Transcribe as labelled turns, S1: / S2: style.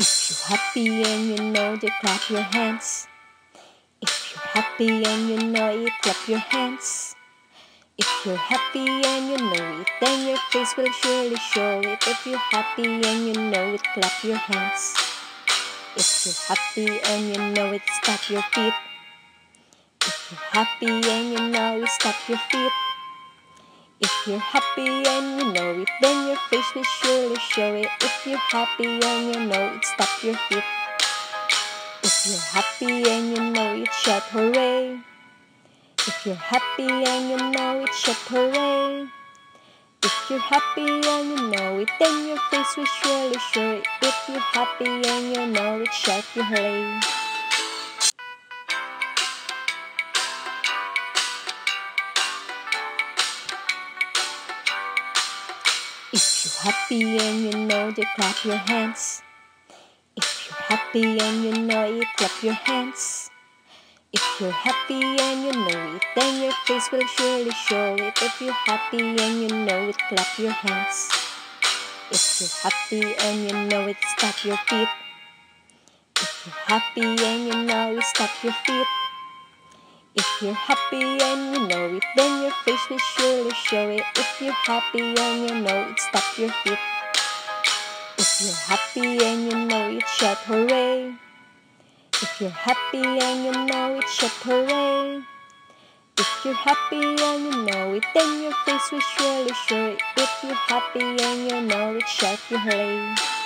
S1: If you're happy and you know it, clap your hands. If you're happy and you know it, clap your hands. If you're happy and you know it, then your face will surely show it. If you're happy and you know it, clap your hands. If you're happy and you know it, stamp your feet. If you're happy and you know it, stamp your feet. If you're happy and you know it, then your face will surely show it. If you're happy and you know it, stop your feet. If you're happy and you know it, shout hooray. If you're happy and you know it, shout hooray. If you're happy and you know it, then your face will surely show it. If you're happy and you know it, shout your hooray. If you're happy and you know it, clap your hands. If you're happy and you know it, clap your hands. If you're happy and you know it, then your face will surely show it. If you're happy and you know it, clap your hands. If you're happy and you know it, stamp your feet. If you're happy and you know it, stamp your feet. If you're happy and it, then your face will surely show it. If you're happy and you know it, stamp your feet. If you're happy and you know it, shout hooray. If you're happy and you know it, shout hooray. If you're happy and you know it, then your face will surely show it. If you're happy and you know it, shout your hooray.